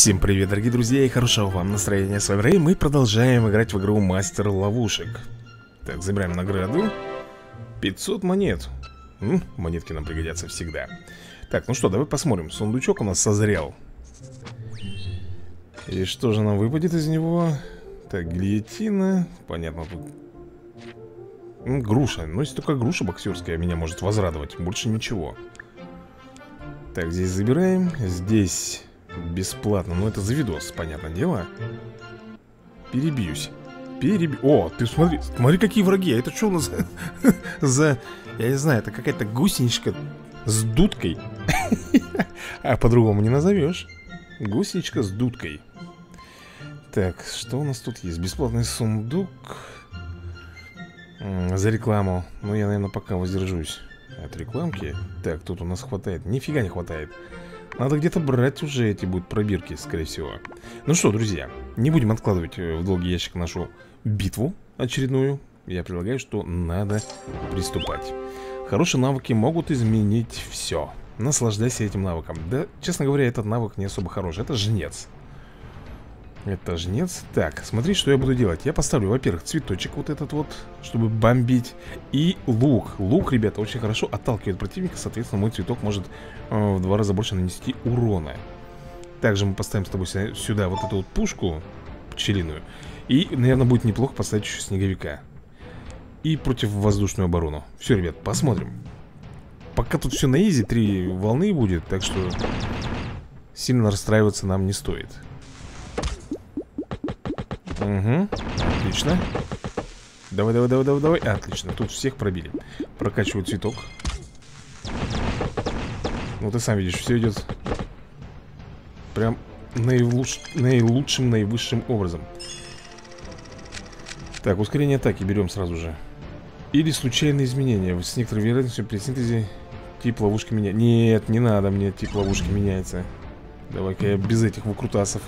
Всем привет, дорогие друзья, и хорошего вам настроения. С вами Рэй, мы продолжаем играть в игру Мастер Ловушек. Так, забираем награду. 500 монет. М, монетки нам пригодятся всегда. Так, ну что, давай посмотрим. Сундучок у нас созрел. И что же нам выпадет из него? Так, гильотина. Понятно, тут... М, груша. Но если только груша боксерская меня может возрадовать. Больше ничего. Так, здесь забираем. Здесь бесплатно. Но это за видос, понятное дело. Перебьюсь. Переб... О, ты смотри, смотри, какие враги. А это что у нас за... Я не знаю, это какая-то гусеничка с дудкой. А по-другому не назовешь. Гусеничка с дудкой. Так, что у нас тут есть? Бесплатный сундук. За рекламу. Ну, я, наверное, пока воздержусь от рекламки. Так, тут у нас хватает. Нифига не хватает. Надо где-то брать уже эти будут пробирки, скорее всего. Ну что, друзья, не будем откладывать э, в долгий ящик нашу битву очередную. Я предлагаю, что надо приступать. Хорошие навыки могут изменить все. Наслаждайся этим навыком. Да, честно говоря, этот навык не особо хороший. Это жнец. Это жнец. Так, смотри, что я буду делать. Я поставлю, во-первых, цветочек вот этот вот, чтобы бомбить. И лук. Лук, ребята, очень хорошо отталкивает противника. Соответственно, мой цветок может э, в два раза больше нанести урона. Также мы поставим с тобой сюда, вот эту вот пушку пчелиную. И, наверное, будет неплохо поставить еще снеговика. И против воздушную оборону. Все, ребят, посмотрим. Пока тут все на изи, три волны будет, так что сильно расстраиваться нам не стоит. Угу, отлично. Давай, давай, давай, давай, давай. Отлично, тут всех пробили. Прокачиваю цветок. Ну, ты сам видишь, все идет Прям наилуч... наилучшим, наивысшим образом. Так, ускорение атаки берем сразу же. Или случайные изменения. С некоторой вероятностью при синтезе Тип ловушки меня... Нет, не надо мне тип ловушки меняется. Давай-ка я без этих выкрутасов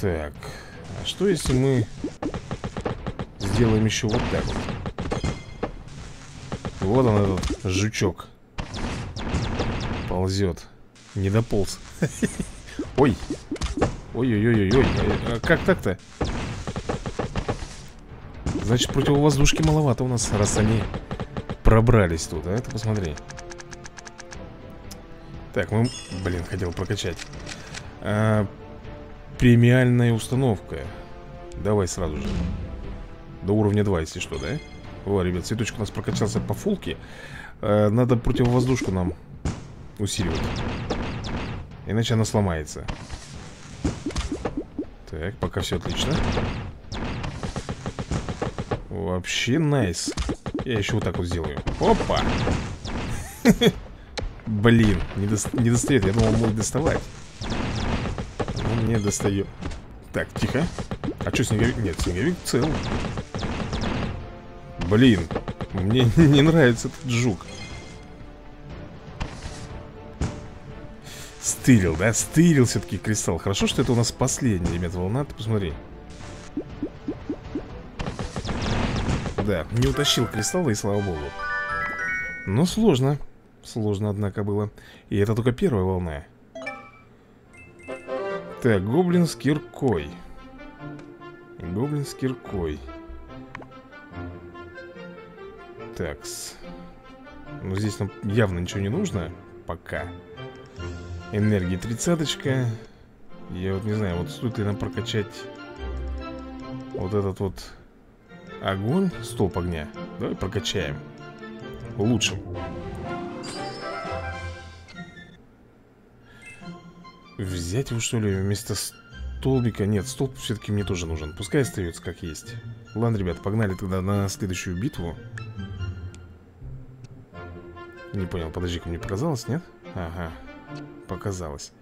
Так, а что если мы сделаем еще вот так вот? Он этот жучок. Ползет Не дополз. Ой. Ой-ой-ой-ой А как так-то? Значит, противовоздушки маловато у нас, раз они пробрались тут, а? Ты посмотри. Так, мы... Блин, хотел прокачать. А, Премиальная установка. Давай сразу же. До уровня 2, если что, да? О, ребят, цветочек у нас прокачался по фулке. Э, Надо противовоздушку нам усиливать. Иначе она сломается. Так, пока все отлично. Вообще найс. Я еще вот так вот сделаю. Опа! Блин, не, до... не достает. Я думал, может доставать не достаю. Так, тихо. А что снеговик? Нет, снеговик цел Блин Мне не нравится этот жук. Стырил, да? Стырил все-таки кристалл. Хорошо, что это у нас последняя, ребят, волна Ты посмотри. Да, не утащил кристаллы, и слава богу. Но сложно. Сложно, однако, было. И это только первая волна так, гоблин с киркой Гоблин с киркой Такс. Ну здесь нам явно ничего не нужно. Пока. Энергии тридцаточка. Я вот не знаю, вот стоит ли нам прокачать Вот этот вот Огонь, столб огня? Давай прокачаем. Улучшим Взять его что ли вместо столбика? Нет, столб все-таки мне тоже нужен Пускай остается как есть Ладно, ребят, погнали тогда на следующую битву Не понял, подожди-ка, мне показалось, нет? Ага, показалось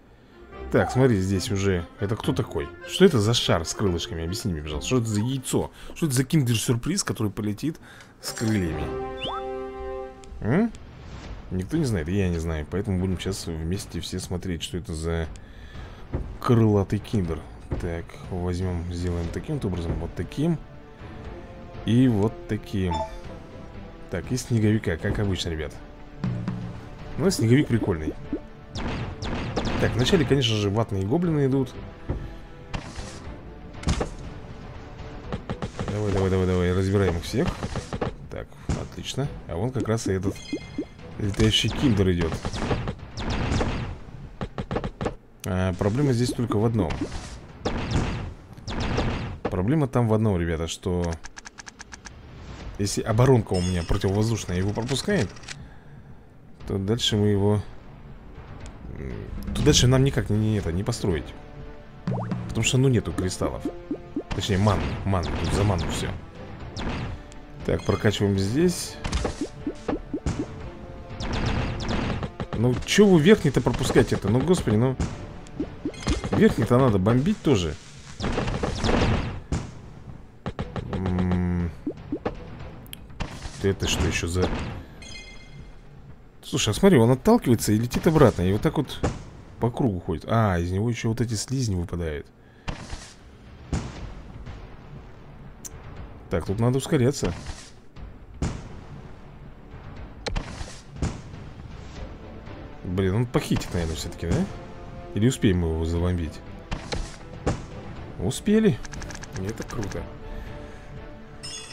Так, смотри, здесь уже Это кто такой? Что это за шар с крылышками? Объясни мне, пожалуйста Что это за яйцо? Что это за киндер-сюрприз, который полетит с крыльями? М? Никто не знает, я не знаю Поэтому будем сейчас вместе все смотреть Что это за крылатый киндер Так, возьмем, сделаем таким вот образом Вот таким. И вот таким. Так, и снеговика, как обычно, ребят. Но снеговик прикольный. Так, вначале, конечно же, ватные гоблины идут. Давай, давай, давай, давай, разбираем их всех. Так, отлично. А вон как раз и этот летающий киндер идет а, Проблема здесь только в одном. Проблема там в одном, ребята, что Если оборонка у меня противовоздушная его пропускает То дальше мы его То дальше нам никак не, не, это, не построить. Потому что ну нету кристаллов. Точнее ман, ман, тут за ману все Так, прокачиваем здесь. Ну, что вы верхний-то пропускаете это? Ну, господи, ну Верхний-то надо бомбить тоже. Это что еще за... Слушай, а смотри, он отталкивается и летит обратно И вот так вот по кругу ходит. А, из него еще вот эти слизни выпадают. Так, тут надо ускоряться. Блин, он похитит, наверное, все-таки, да? Или успеем мы его забомбить? Успели. Это круто.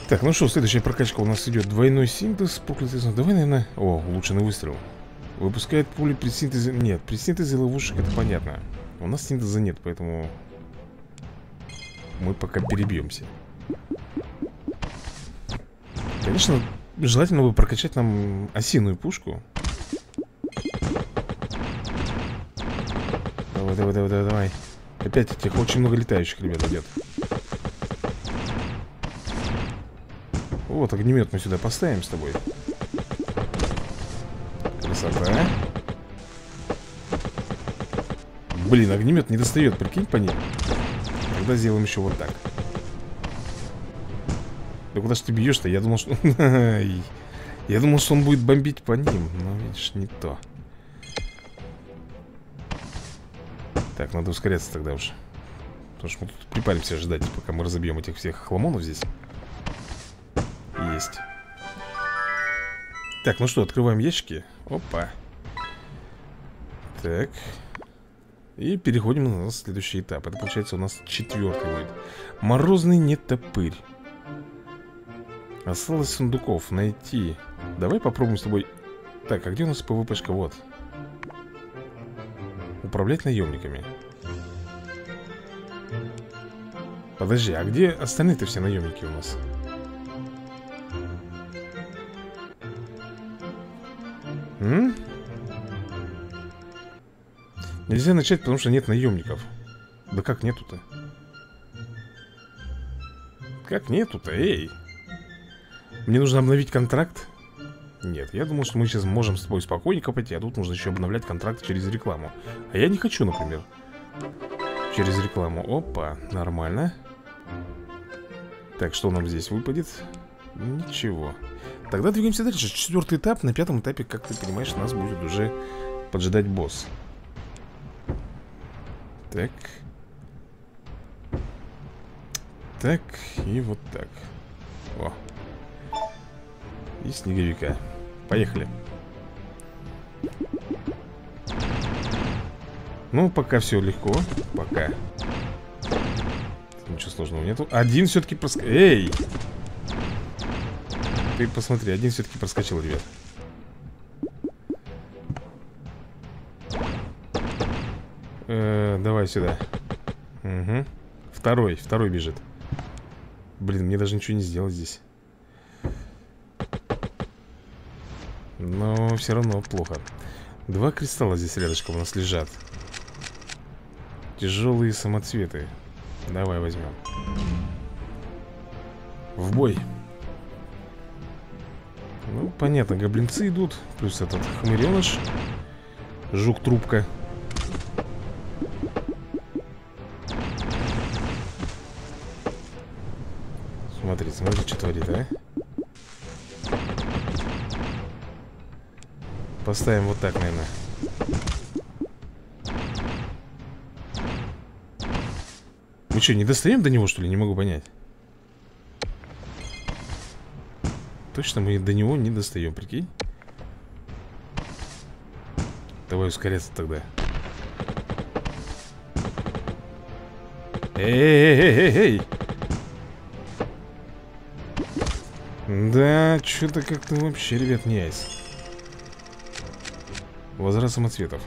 Так, ну что, следующая прокачка у нас идет. Двойной синтез, проклятый Давай, наверное... О, улучшенный выстрел. Выпускает пули при синтезе... Нет, при синтезе ловушек это понятно. У нас синтеза нет, поэтому... Мы пока перебьемся. Конечно, желательно бы прокачать нам осиную пушку Давай, давай, давай, давай, давай. Опять этих очень много летающих ребят идет. Вот, огнемет мы сюда поставим с тобой. Красота Блин, огнемет не достает, прикинь по ним Тогда сделаем еще вот так. Да куда ж ты бьешь-то? Я думал, что... Я думал, что он будет бомбить по ним Но видишь, не то Так, надо ускоряться тогда уж. Потому что мы тут припаримся ждать Пока мы разобьем этих всех хламонов здесь. Есть. Так, ну что, открываем ящики. Опа. Так. И переходим на следующий этап. Это получается у нас четвертый будет. Морозный нетопырь. Осталось сундуков найти. Давай попробуем с тобой. Так, а где у нас ПВПшка? Вот Управлять наемниками Подожди, а где остальные-то все наемники у нас? М? Нельзя начать, потому что нет наемников Да как нету-то? Как нету-то, эй? Мне нужно обновить контракт? Нет, я думал, что мы сейчас можем с тобой спокойненько пойти А тут нужно еще обновлять контракт через рекламу. А я не хочу, например. Через рекламу. Опа, нормально. Так, что нам здесь выпадет? Ничего. Тогда двигаемся дальше. Четвертый этап. На пятом этапе, как ты понимаешь, нас будет уже поджидать босс. Так. Так, и вот так. О, и снеговика Поехали. Ну, пока все легко Пока. Ничего сложного нету. Один все-таки проскочил Эй! Ты посмотри, один все-таки проскочил, ребят. Э, Давай сюда. Угу Второй, второй бежит. Блин, мне даже ничего не сделать здесь Все равно плохо. Два кристалла здесь рядышком у нас лежат. Тяжелые самоцветы. Давай возьмем В бой. Ну, понятно, гоблинцы идут Плюс этот хмыреныш Жук-трубка. Смотри, смотри, что творит, а Поставим вот так, наверное. Мы что, не достаем до него, что ли? Не могу понять. Точно мы до него не достаем, прикинь. Давай ускоряться тогда. Эй-эй-эй-эй-эй! Да, что-то как-то вообще, ребят, не айс Возврат самоцветов.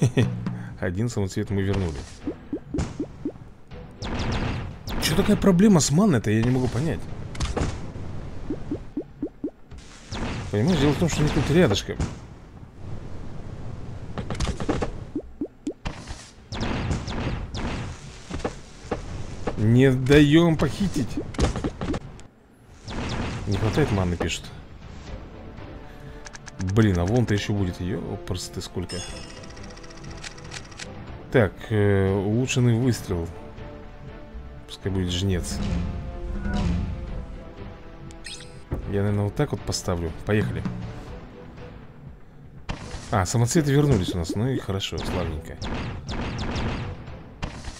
Один самоцвет мы вернули. Что такая проблема с манной-то, я не могу понять. Понимаешь, дело в том, что они тут рядышком. Не даем похитить. Не хватает маны, пишет Блин, а вон-то еще будет ее Просто сколько. Так, э, улучшенный выстрел. Пускай будет жнец. Я, наверное, вот так вот поставлю. Поехали. А, самоцветы вернулись у нас. Ну и хорошо, славненько.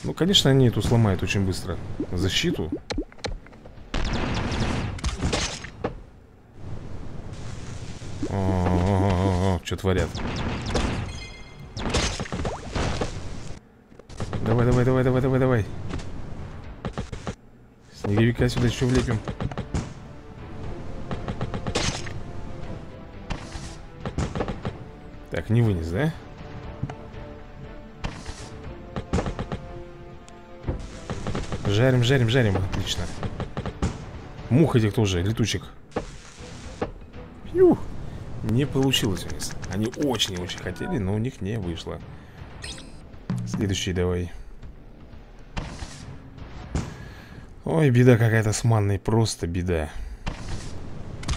Ну, конечно, они эту сломают очень быстро. Защиту что творят. Давай, давай, давай, давай, давай, давай. Снеговика сюда еще влепим. Так, не вынес, да? Жарим, жарим, жарим, отлично. Мух этих тоже, летучих Юх Не получилось у них. Они очень-очень хотели, но у них не вышло. Следующий давай. Ой, беда какая-то с манной, просто беда.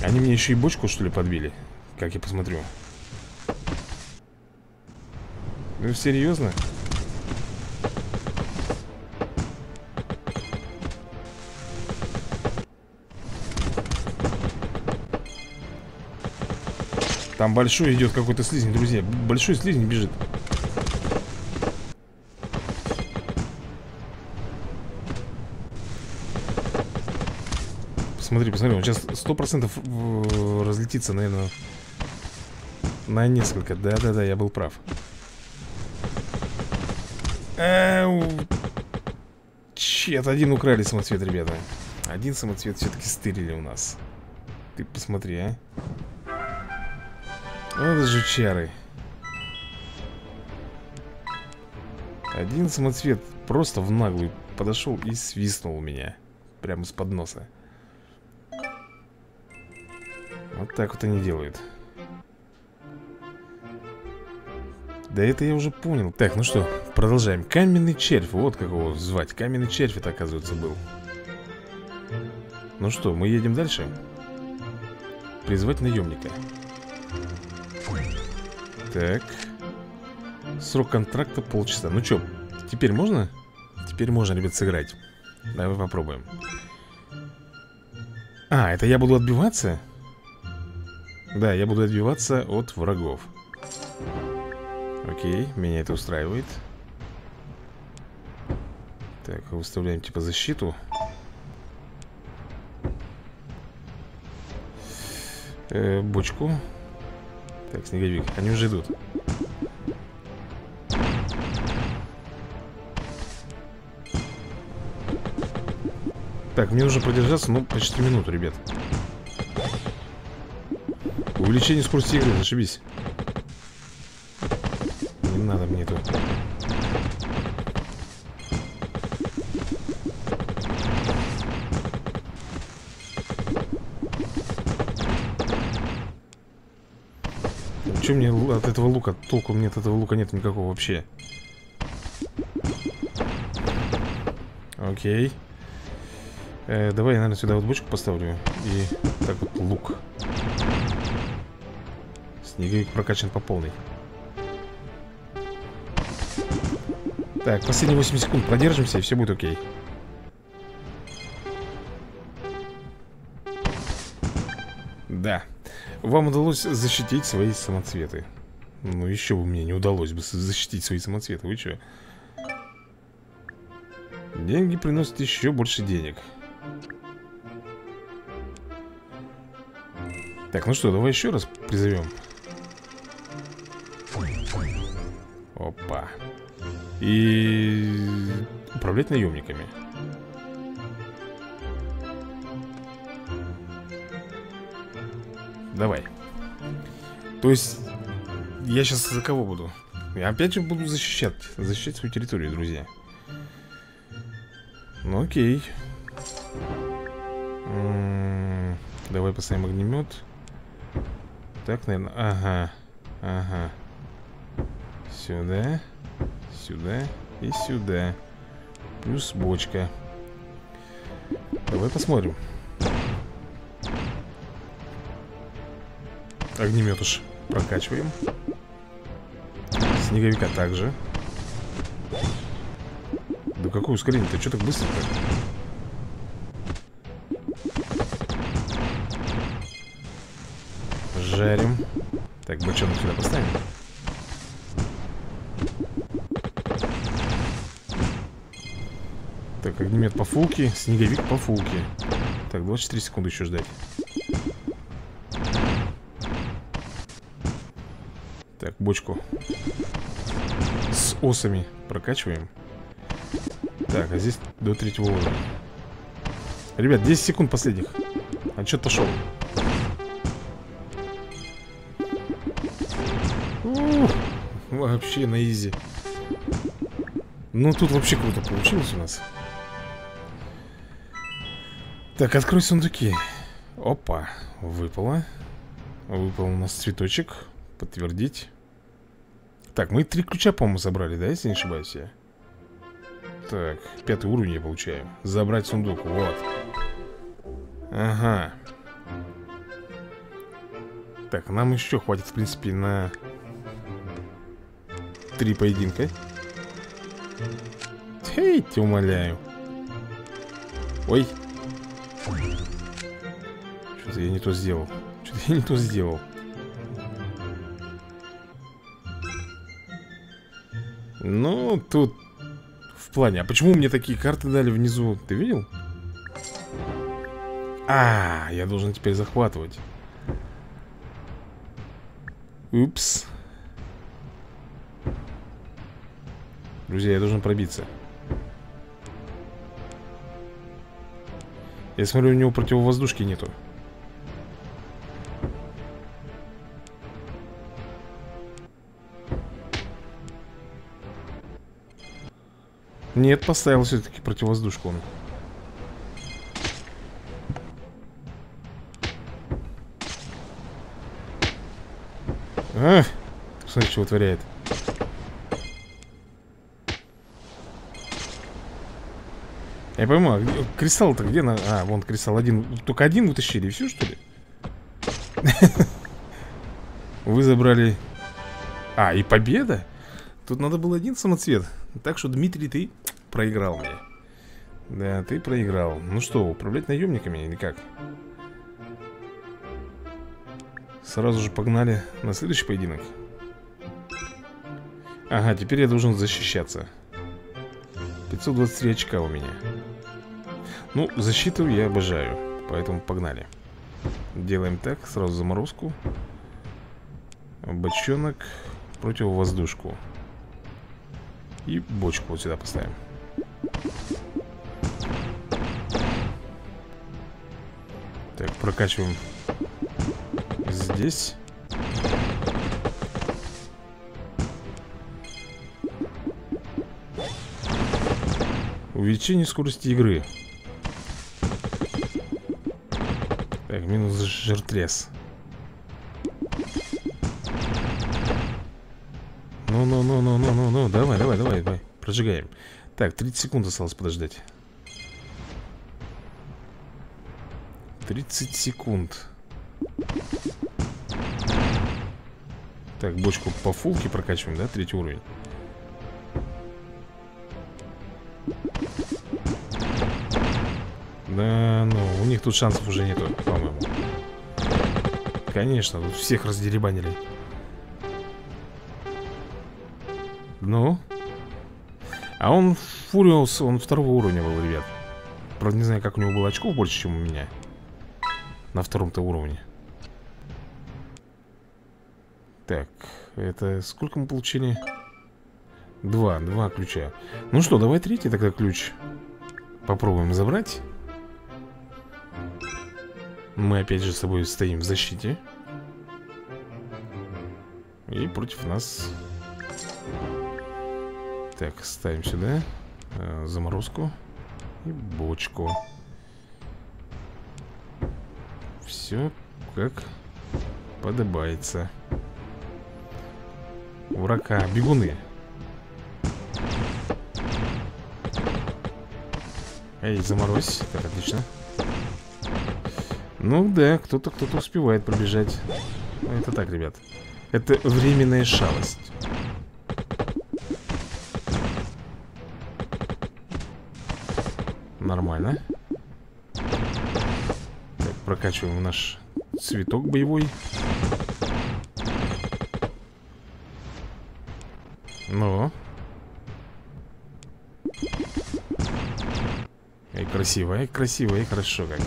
Они мне еще и бочку, что ли, подбили? Как я посмотрю. Ну, серьезно? Там большой идет какой-то слизень, друзья. Большой слизень бежит. Посмотри, посмотри, он сейчас сто процентов э, разлетится, наверное На несколько, да-да-да, я был прав. Чет, один украли самоцвет, ребята. Один самоцвет все-таки стырили у нас. Ты посмотри, а вот жучары Один самоцвет просто в наглую подошел и свистнул меня Прямо из-под носа. Вот так вот они делают. Да это я уже понял. Так, ну что, продолжаем. Каменный червь, вот как его звать. Каменный червь это, оказывается, был. Ну что, мы едем дальше? Призвать наемника так. Срок контракта полчаса. Ну что, теперь можно? Теперь можно, ребят, сыграть. Давай попробуем. А, это я буду отбиваться? Да, я буду отбиваться от врагов. Окей, меня это устраивает. Так, выставляем типа защиту. Э, Бочку так, снеговик, они уже идут. Так, мне нужно продержаться, ну, почти минуту, ребят. Увеличение скорости игры, зашибись. Не надо мне это Че мне от этого лука? Толку мне от этого лука нет никакого вообще. Окей. Э, давай я, наверное, сюда вот бочку поставлю. И так вот лук. Снеговик прокачан по полной. Так, последние 8 секунд продержимся, и все будет окей. Да. Вам удалось защитить свои самоцветы. Ну еще бы мне не удалось бы защитить свои самоцветы, вы че? Деньги приносят еще больше денег. Так, ну что, давай еще раз призовем. Опа. И управлять наемниками. Давай. То есть Я сейчас за кого буду? Я опять же буду защищать Защищать свою территорию, друзья. Ну окей. М -м -м, Давай поставим огнемет Так, наверное, ага Ага. Сюда Сюда и сюда. Плюс бочка. Давай посмотрим Огнемет уж прокачиваем. Снеговика также. Да какое ускорение-то? Что так быстро-то? Жарим. Так, бочонок сюда поставим. Так, огнемет по фулке Снеговик по фулке. Так, 24 секунды еще ждать бочку. С осами прокачиваем. Так, а здесь до третьего уровня. Ребят, 10 секунд последних. Отчет пошел Ух, Вообще на изи. Ну тут вообще круто получилось у нас. Так, открой сундуки. Опа, выпало. Выпал у нас цветочек. Подтвердить Так, мы три ключа, по-моему, забрали, да, если не ошибаюсь я? Так, пятый уровень я получаю. Забрать сундук, вот. Ага. Так, нам еще хватит, в принципе, на Три поединка. Эй, тебя умоляю. Ой. Что-то я не то сделал. Что-то я не то сделал Ну, тут В плане, а почему мне такие карты дали внизу? Ты видел? А, я должен теперь захватывать Упс Друзья, я должен пробиться Я смотрю, у него противовоздушки нету Нет, поставил все-таки противовоздушку он. А, смотри, что вытворяет. Я пойму, а кристалл-то где? На... А, вон кристалл один. Только один вытащили, все, что ли? Вы забрали... А, и победа? Тут надо было один самоцвет. Так что, Дмитрий, ты проиграл мне. Да, ты проиграл. Ну что, управлять наемниками или как? Сразу же погнали на следующий поединок? Ага, теперь я должен защищаться. 523 очка у меня. Ну, защиту я обожаю Поэтому погнали. Делаем так, сразу заморозку. Бочонок Противовоздушку. И бочку вот сюда поставим так, прокачиваем здесь. Увеличение скорости игры. Так, минус жиртрес. Ну-ну-ну-ну-ну-ну-ну, давай, давай, давай, давай, прожигаем. Так, 30 секунд осталось подождать 30 секунд Так, бочку по фулке прокачиваем, да? Третий уровень Да, ну, у них тут шансов уже нету, по-моему Конечно, тут всех раздеребанили Ну? А он Фуриус, он второго уровня был, ребят. Правда, не знаю, как у него было очков больше, чем у меня На втором-то уровне. Так, это сколько мы получили? Два, два ключа. Ну что, давай третий тогда ключ Попробуем забрать. Мы опять же с тобой стоим в защите. И против нас Так, ставим сюда э, Заморозку И бочку Все как подобается Врага, бегуны Эй, заморозь. Так, отлично. Ну да, кто-то кто-то успевает пробежать. Это так, ребят. Это временная шалость. Нормально. Так, прокачиваем наш цветок боевой. Ну, красиво, и красиво, и хорошо как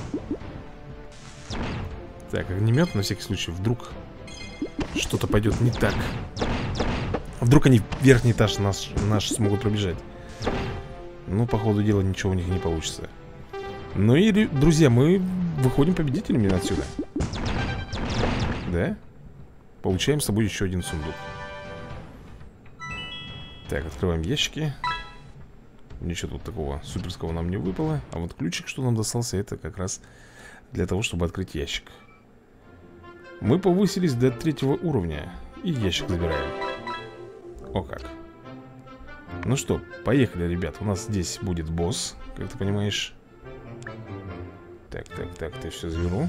Так, огнемет на всякий случай Вдруг что-то пойдет не так Вдруг они верхний этаж наш, наш смогут пробежать Ну, по ходу дела ничего у них не получится. Ну и, друзья, мы выходим победителями отсюда. Да? Получаем с собой еще один сундук. Так, открываем ящики. Ничего тут такого суперского нам не выпало. А вот ключик, что нам достался, это как раз для того, чтобы открыть ящик. Мы повысились до третьего уровня И ящик забираем. О как Ну что, поехали, ребят. У нас здесь будет босс, как ты понимаешь. Так, так, так, ты все заберу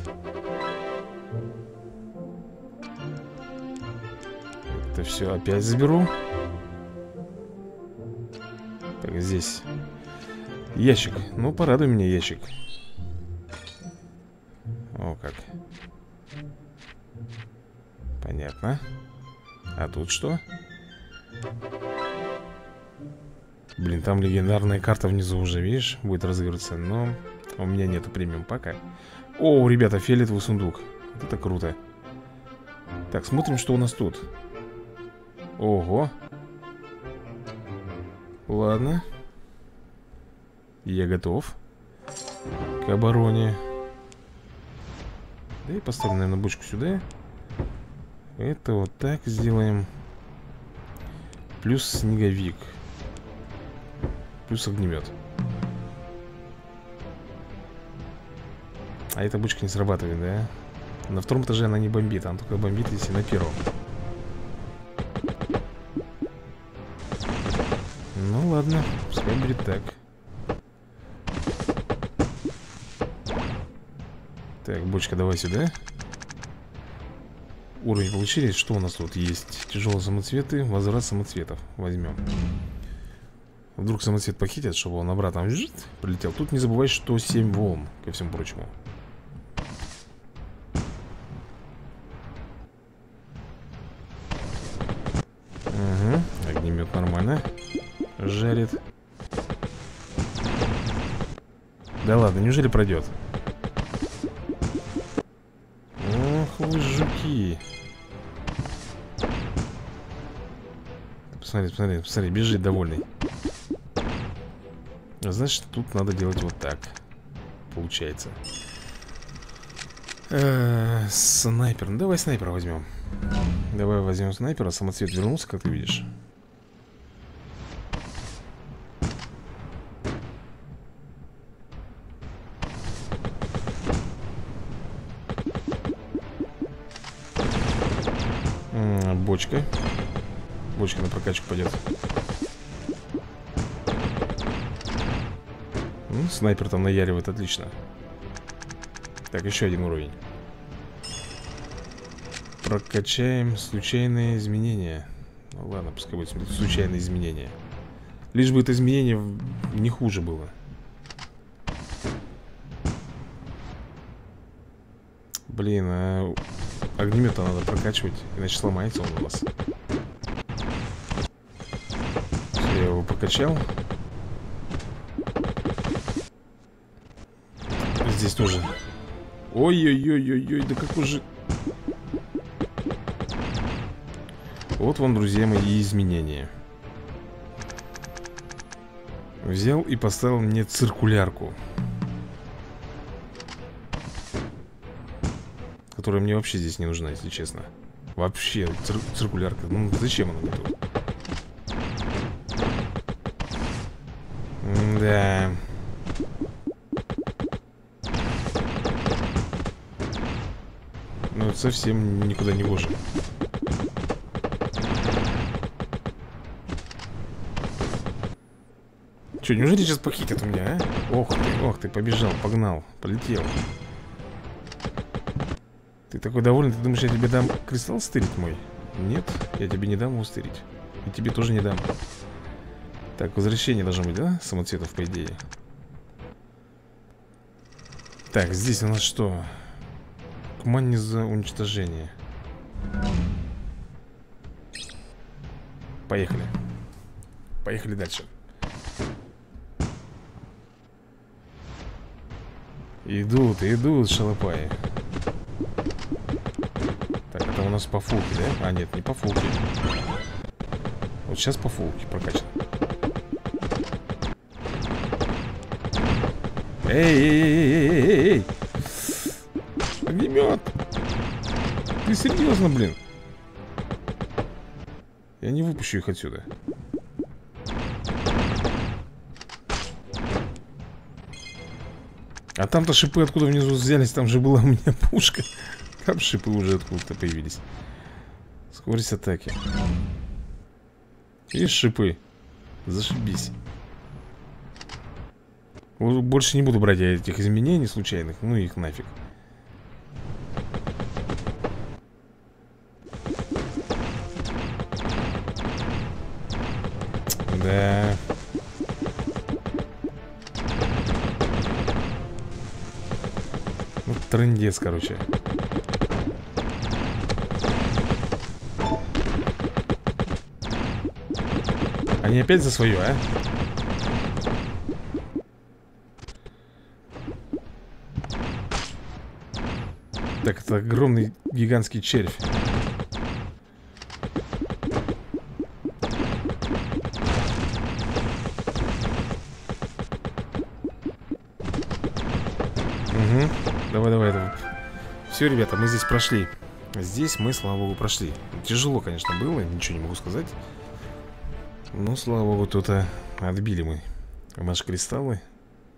Это все опять заберу. Так, здесь Ящик, ну порадуй меня ящик. О как. Понятно. А тут что? Блин, там легендарная карта внизу уже, видишь, будет разыгрываться Но у меня нету премиум пока О, ребята, фиолетовый сундук Вот это круто Так, смотрим, что у нас тут Ого Ладно. Я готов. К обороне. Да и поставим, наверное, бочку сюда. Это вот так сделаем. Плюс снеговик. Плюс огнемет. А эта бочка не срабатывает, да? На втором этаже она не бомбит, она только бомбит, если на первом. ладно, пускай будет так Так, бочка, давай сюда Уровень получили, что у нас тут есть? Тяжелые самоцветы, возврат самоцветов Возьмем Вдруг самоцвет похитят, чтобы он обратно жит, прилетел. Тут не забывай, что 7 волн, ко всему прочему. Угу, огнемет нормально жарит. Да ладно, неужели пройдет? Ох вы жуки. Посмотри, посмотри, посмотри, бежит довольный Значит, тут надо делать вот так Получается. Э -э, Снайпер, ну давай снайпера возьмем. Давай возьмем снайпера, самоцвет вернулся, как ты видишь. Бочкой Бочка. На прокачку пойдет Снайпер там наяривает отлично. Так, еще один уровень. Прокачаем случайные изменения. Ну ладно, пускай будет случайные изменения. Лишь бы это изменение не хуже было. Блин, а Огнемета надо прокачивать, иначе сломается он у вас. Все, я его прокачал. Здесь тоже. Ой-ой-ой-ой-ой, да какой же... Вот вам, друзья мои, изменения. Взял и поставил мне циркулярку Которая мне вообще здесь не нужна, если честно Вообще, цир циркулярка Ну зачем она мне тут? Да совсем никуда не вожим Че, неужели сейчас похитят у меня, а? Ох ты, ох ты, побежал, погнал, полетел Ты такой довольный, ты думаешь, я тебе дам кристалл стырить мой? Нет, я тебе не дам его стырить И тебе тоже не дам Так, возвращение должно быть, да? Самоцветов, по идее Так, здесь у нас что? Кумань за уничтожение Поехали. Поехали дальше. Идут, идут шалопаи. Так, это у нас по фулке, да? А, нет, не по фулке. Вот сейчас по фулке прокачано. Эй, эй, эй, эй, эй, эй Огнемет Ты серьезно, блин? Я не выпущу их отсюда А там-то шипы откуда внизу взялись? Там же была у меня пушка. Там шипы уже откуда-то появились. Скорость атаки. И шипы. Зашибись. Больше не буду брать этих изменений случайных. Ну их нафиг. Да. Трындец, короче Они опять за свое, а? Так, это огромный гигантский червь Все, ребята, мы здесь прошли. Здесь мы, слава богу, прошли. Тяжело, конечно, было, ничего не могу сказать. Но, слава богу, тут-то отбили мы Наши кристаллы.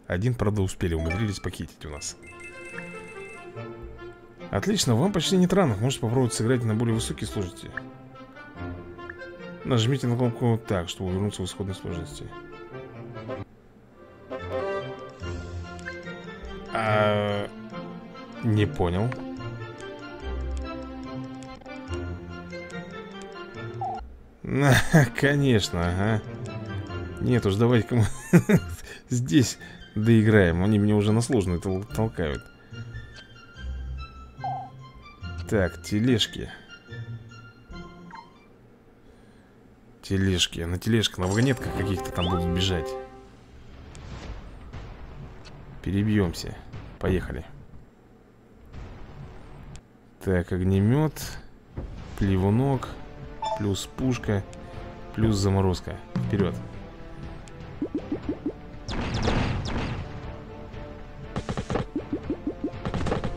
Один, правда, успели, умудрились похитить у нас. Отлично, вам почти нет ранок. Можете попробовать сыграть на более высокие сложности. Нажмите на кнопку так, чтобы вернуться в исходной сложности. А... Не понял Конечно, ага. Нет уж, давайте-ка мы здесь доиграем. Они меня уже на сложную тол толкают. Так, тележки. Тележки, на тележках, на вагонетках каких-то там будут бежать. Перебьемся. Поехали. Так, огнемет Плевунок Плюс пушка Плюс заморозка. Вперед.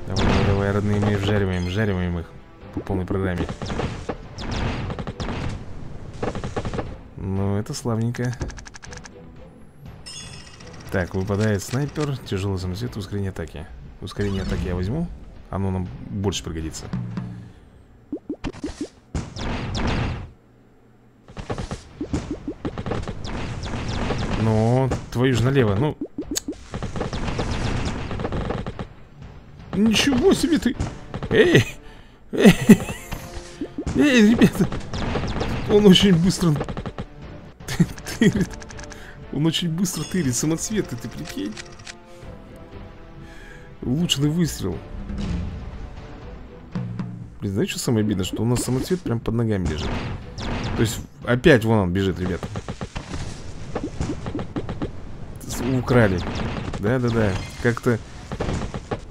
Давай, давай, родные мои, вжариваем, вжариваем их По полной программе. Ну, это славненько. Так, выпадает снайпер. Тяжелый самоцвет, ускорение атаки. Ускорение атаки я возьму. Оно нам больше пригодится Ну, твою же налево, ну. Ничего себе ты! Эй! Эй! Эй, ребята! Он очень быстро тырит. Он очень быстро тырит. Самоцветы, ты прикинь. Улучшенный выстрел. Блин, знаешь, что самое обидное? Что у нас самоцвет прям под ногами лежит. То есть опять вон он бежит, ребята ну, украли. Да-да-да, как-то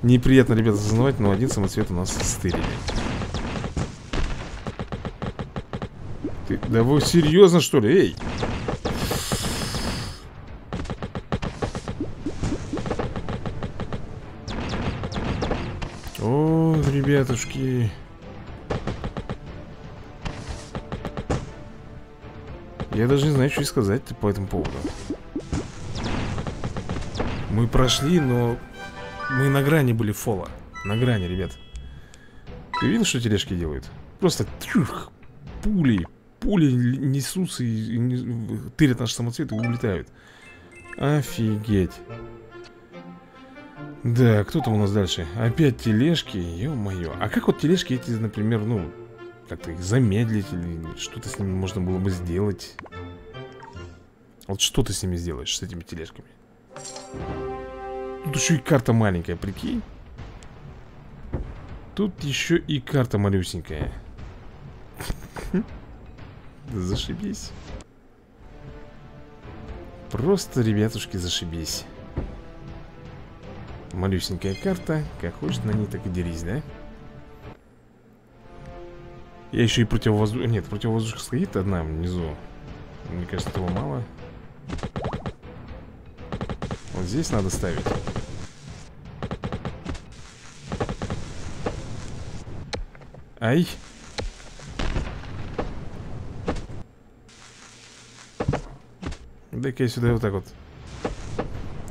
неприятно, ребята, зазнавать, но один самоцвет у нас стырили. Ты, да вы серьезно, что ли? Эй! О, ребятушки... Я даже не знаю, что и сказать по этому поводу. Мы прошли, но мы на грани были фола. На грани, ребят. Ты видел, что тележки делают? Просто тюх, пули, пули несутся и, и тырят наш самоцвет и улетают. Офигеть. Да, кто там у нас дальше? Опять тележки, ё-моё А как вот тележки эти, например, ну Как-то их замедлить или что-то с ними можно было бы сделать Вот что ты с ними сделаешь, с этими тележками? Тут еще и карта маленькая, прикинь. Тут еще и карта малюсенькая. Зашибись. Просто, ребятушки, зашибись. Малюсенькая карта Как хочешь на ней так и дерись, да? Я еще и противовоздух... Нет, противовоздушка стоит одна внизу. Мне кажется, этого мало Вот здесь надо ставить. Ай. Дай-ка я сюда вот так вот.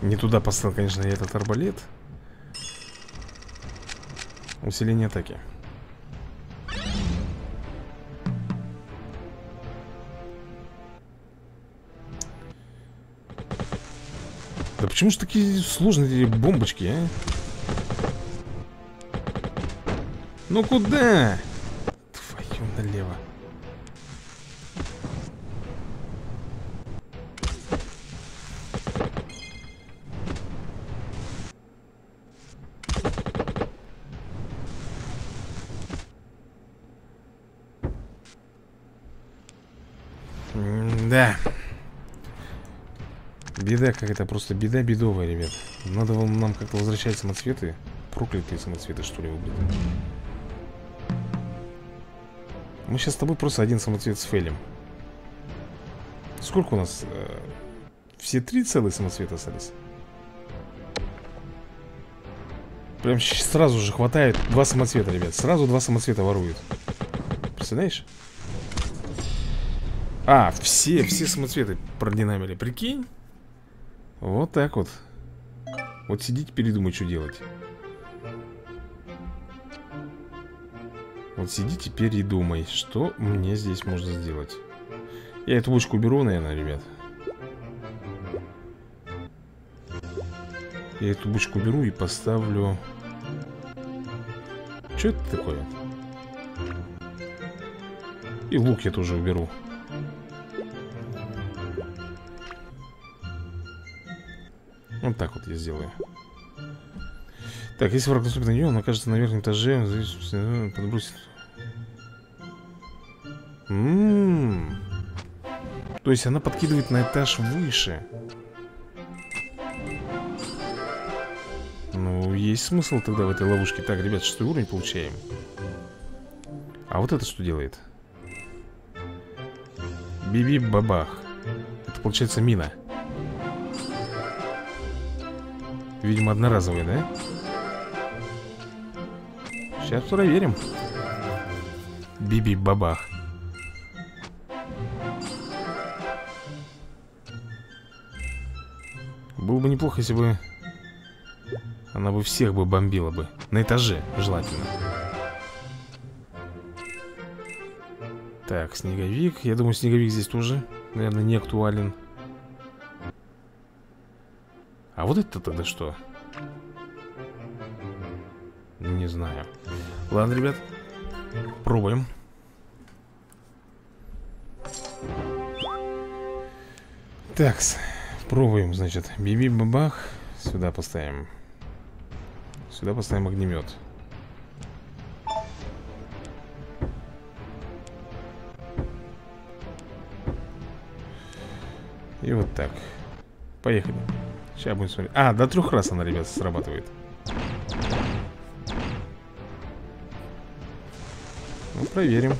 Не туда поставил, конечно, я этот арбалет. Усиление атаки почему же такие сложные бомбочки, а? Ну куда? Какая-то, просто беда бедовая, ребят. Надо вам нам как-то возвращать самоцветы. Проклятые самоцветы, что ли, убиты. Мы сейчас с тобой просто один самоцвет сфейлим. Сколько у нас? Э, все три целые самоцвета остались? Прям сразу же хватает два самоцвета, ребят. Сразу два самоцвета воруют. Представляешь? А, все, все самоцветы продинамили, прикинь? Вот так вот. Вот сидите, передумать, что делать. Вот сиди теперь и думай, что мне здесь можно сделать. Я эту бочку уберу, наверное, ребят. Я эту бочку уберу и поставлю. Что это такое? И лук я тоже уберу Вот так вот я сделаю. Так, если враг наступит на нее, он окажется на верхнем этаже Подбросит. Ммм. То есть она подкидывает на этаж выше. Ну, есть смысл тогда в этой ловушке? Так, ребят, шестой уровень получаем. А вот это что делает? Биби-бабах. Это получается мина Видимо, одноразовые, да? Сейчас проверим. Биби-бабах. Было бы неплохо, если бы Она бы всех бы бомбила бы. На этаже, желательно. Так, снеговик. Я думаю, снеговик здесь тоже Наверное, не актуален а вот это тогда что? Не знаю. Ладно, ребят Пробуем. Так, пробуем, значит Биби-бабах. Сюда поставим. Сюда поставим огнемет. И вот так. Поехали Сейчас будем смотреть. А, до трех раз она, ребят, срабатывает. Ну, проверим.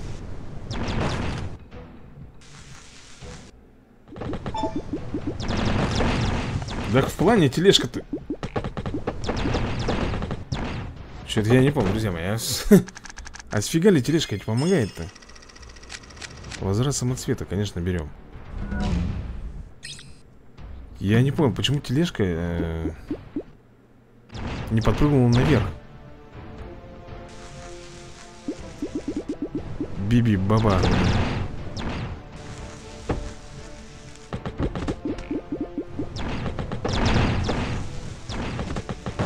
Так в плане тележка-то... Что-то я не помню, друзья мои А, а сфига ли тележка помогает-то? Возврат самоцвета, конечно, берем Я не понял, почему тележка э... Не подпрыгнула наверх? Биби-баба.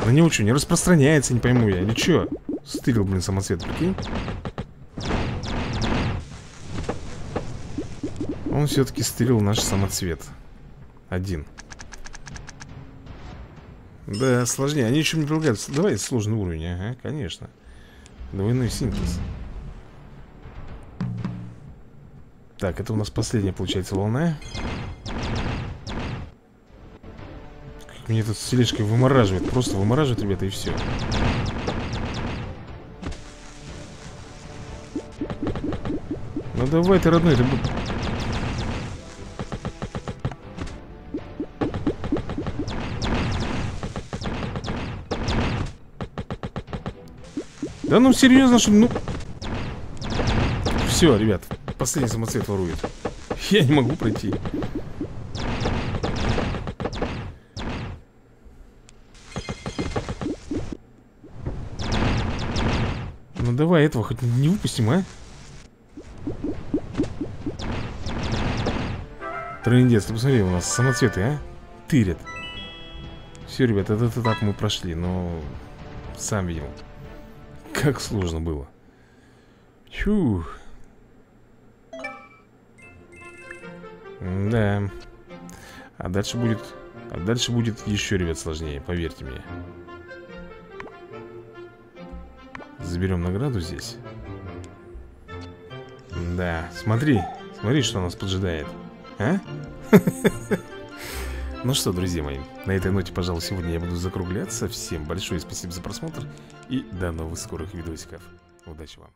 На него что, не распространяется, не пойму я. Или что? Стырил, блин, самоцвет, прикинь. Он все-таки стырил наш самоцвет. Один Да, сложнее. Они еще не предлагают Давай сложный уровень, ага, конечно. Двойной синтез. Так, это у нас последняя, получается, волна. Как меня тут с вымораживает. Просто вымораживает, ребята, и все Ну давай ты, родной, ты... Да ну серьезно, что ну... Все, ребят, последний самоцвет ворует. Я не могу пройти. Ну давай этого хоть не выпустим, а? Трындец, ты посмотри, у нас самоцветы, а? Тырят. Все, ребят, этот этап мы прошли, но... Сам видел. Как сложно было. Чух. Да. А дальше будет... А дальше будет еще, ребят, сложнее, поверьте мне. Заберем награду здесь. Да, смотри, смотри, что нас поджидает. А? Ну что, друзья мои, на этой ноте, пожалуй, сегодня я буду закругляться. Всем большое спасибо за просмотр и до новых скорых видосиков. Удачи вам!